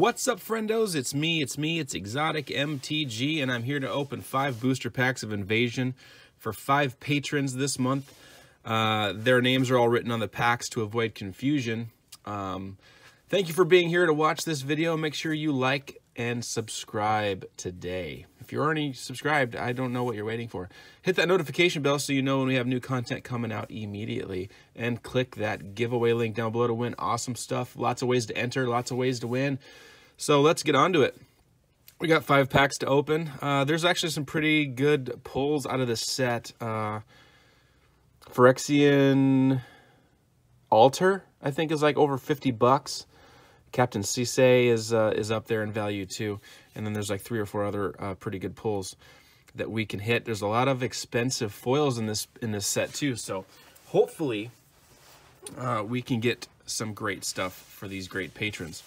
What's up, friendos? It's me, it's me, it's Exotic MTG, and I'm here to open five booster packs of Invasion for five patrons this month. Uh, their names are all written on the packs to avoid confusion. Um, thank you for being here to watch this video. Make sure you like and subscribe today. If you're already subscribed, I don't know what you're waiting for. Hit that notification bell so you know when we have new content coming out immediately. And click that giveaway link down below to win awesome stuff. Lots of ways to enter, lots of ways to win. So let's get on to it. We got five packs to open. Uh, there's actually some pretty good pulls out of this set. Uh, Phyrexian Altar, I think, is like over 50 bucks. Captain Sisay is uh, is up there in value too. And then there's like three or four other uh, pretty good pulls that we can hit. There's a lot of expensive foils in this in this set too. So hopefully uh, we can get some great stuff for these great patrons.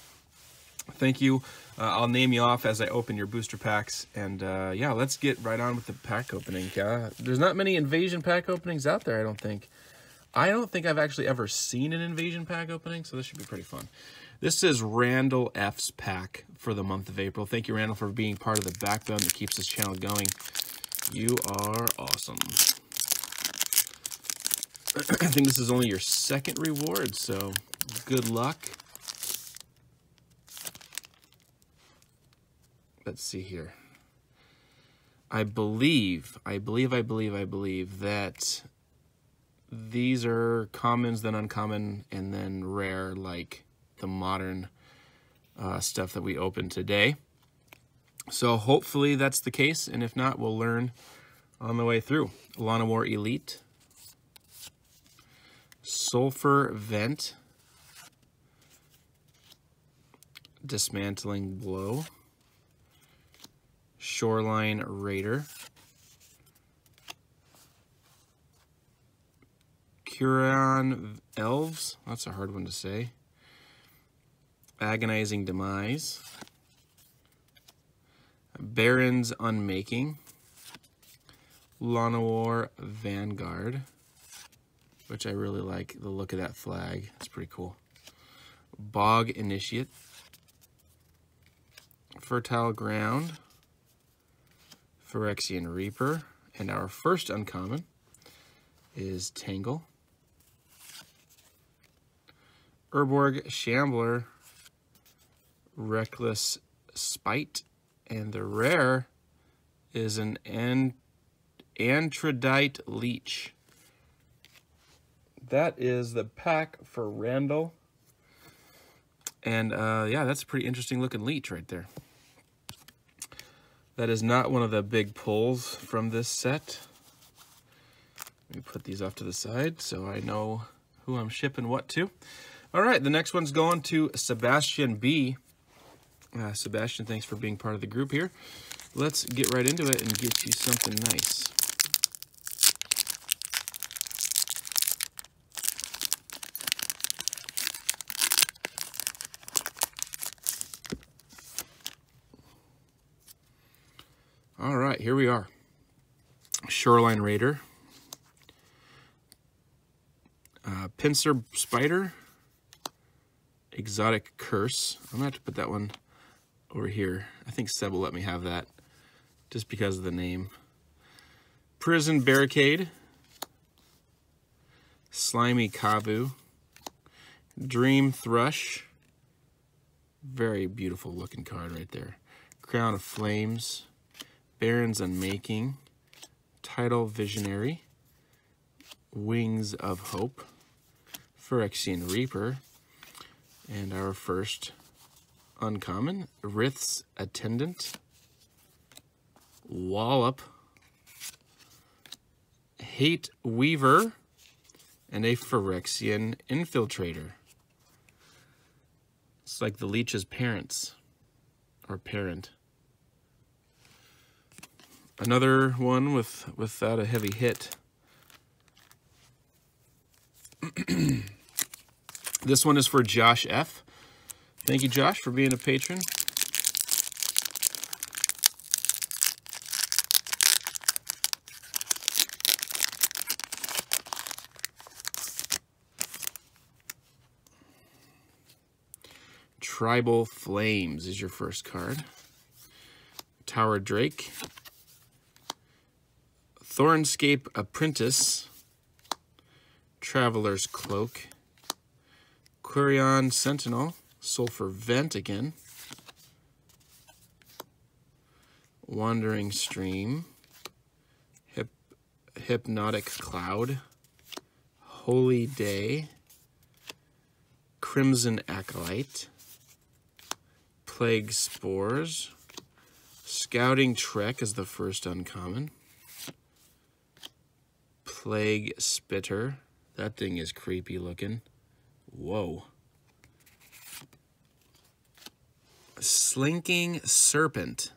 Thank you. Uh, I'll name you off as I open your booster packs. And uh, yeah, let's get right on with the pack opening. there's not many invasion pack openings out there, I don't think. I don't think I've actually ever seen an invasion pack opening, so this should be pretty fun. This is Randall F's pack for the month of April. Thank you, Randall, for being part of the backbone that keeps this channel going. You are awesome. I think this is only your second reward, so good luck. Let's see here. I believe, I believe, I believe, I believe that these are commons, then uncommon, and then rare, like the modern uh, stuff that we opened today. So hopefully that's the case, and if not, we'll learn on the way through. Llanowar Elite, Sulfur Vent, Dismantling Blow, Shoreline Raider, Quirion Elves, that's a hard one to say, Agonizing Demise, Barrin's Unmaking, Llanowar Vanguard, which I really like the look of that flag. It's pretty cool. Bog Initiate, Fertile Ground, Phyrexian Reaper, and our first uncommon is Tangle. Urborg Shambler, Reckless Spite, and the rare is an An Andradite Leech. That is the pack for Randall. And uh, yeah, that's a pretty interesting looking leech right there. That is not one of the big pulls from this set. Let me put these off to the side so I know who I'm shipping what to. All right, the next one's going to Sebastian B. Uh, Sebastian, thanks for being part of the group here. Let's get right into it and get you something nice. All right, here we are. Shoreline Raider. Uh, Pincer Spider. Exotic Curse. I'm to have to put that one over here. I think Seb will let me have that just because of the name. Prison Barricade. Slimy Kavu. Dream Thrush. Very beautiful looking card right there. Crown of Flames. Barrin's Unmaking. Tidal Visionary. Wings of Hope. Phyrexian Reaper. And our first uncommon, Rith's Attendant, Wallop, Hate Weaver, and a Phyrexian Infiltrator. It's like the leech's parents, or parent. Another one with without a heavy hit. this one is for Josh F. Thank you, Josh, for being a patron. Tribal Flames is your first card. Tower Drake. Thornscape Apprentice. Traveler's Cloak. Quirion Sentinel. Sulfur Vent again. Wandering Stream. Hip, Hypnotic Cloud. Holy Day. Crimson Acolyte. Plague Spores. Scouting Trek is the first uncommon. Plague Spitter. That thing is creepy looking. Whoa. Slinking Serpent.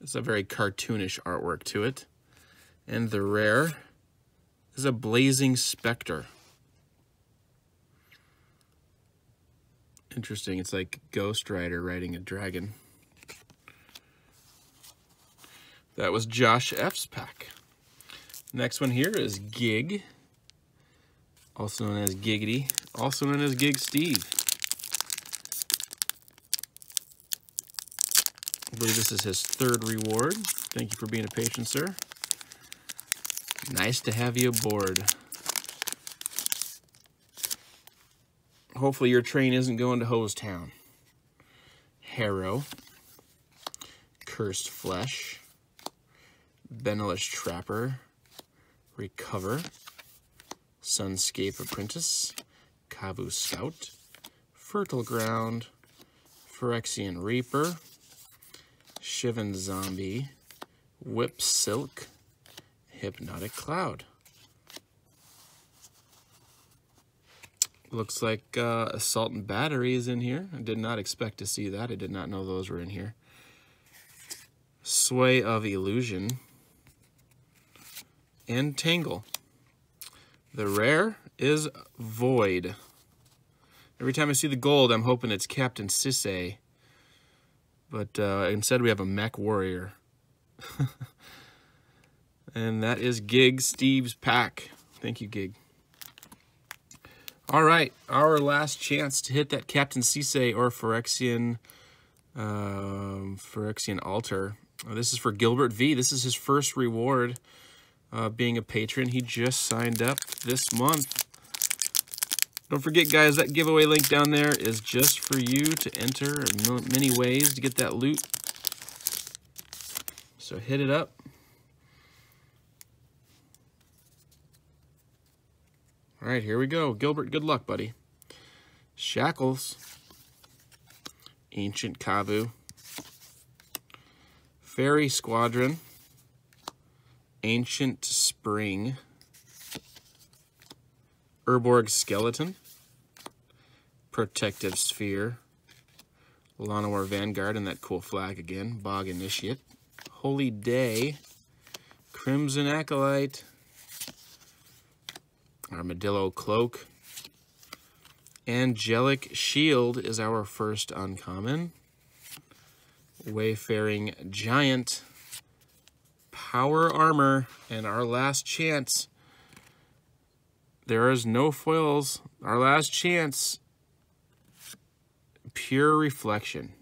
It's a very cartoonish artwork to it. And the rare is a Blazing Specter. Interesting. It's like Ghost Rider riding a dragon. That was Josh F's pack. Next one here is Gig, also known as Giggity, also known as Gig Steve. I believe this is his third reward. Thank you for being a patient, sir. Nice to have you aboard. Hopefully your train isn't going to Hosetown. Harrow. Cursed Flesh. Benalish Trapper. Recover. Sunscape Apprentice. Kavu Scout. Fertile Ground. Phyrexian Reaper. Shivan Zombie. Whip Silk. Hypnotic Cloud. Looks like uh, Assault and Battery is in here. I did not expect to see that. I did not know those were in here. Sway of Illusion. And Tangle. The rare is Void. Every time I see the gold, I'm hoping it's Captain Sisay. But uh, instead we have a Mech Warrior. and that is Gig Steve's pack. Thank you, Gig. All right, our last chance to hit that Captain Sisay or Phyrexian, um, Phyrexian Altar. This is for Gilbert V. This is his first reward uh, being a patron. He just signed up this month. Don't forget, guys, that giveaway link down there is just for you to enter in many ways to get that loot. So hit it up. All right, here we go. Gilbert, good luck, buddy. Shackles. Ancient Kavu. Faerie Squadron. Ancient Spring. Urborg Skeleton. Protective Sphere. Llanowar Vanguard and that cool flag again. Bog Initiate. Holy Day. Crimson Acolyte. Armadillo Cloak. Angelic Shield is our first uncommon. Wayfaring Giant. Power Armor. And our last chance. There is no foils. Our last chance. Pure Reflection.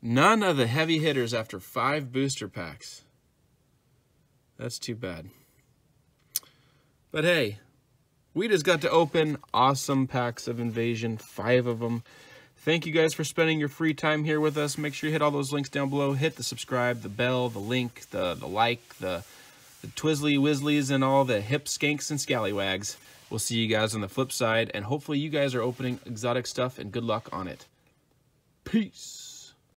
None of the heavy hitters after five booster packs. That's too bad. But hey, we just got to open awesome packs of Invasion, five of them. Thank you guys for spending your free time here with us. Make sure you hit all those links down below. Hit the subscribe, the bell, the link, the, the like, the, the Twizzly Wizzlies, and all the hip skanks and scallywags. We'll see you guys on the flip side, and hopefully you guys are opening exotic stuff, and good luck on it. Peace.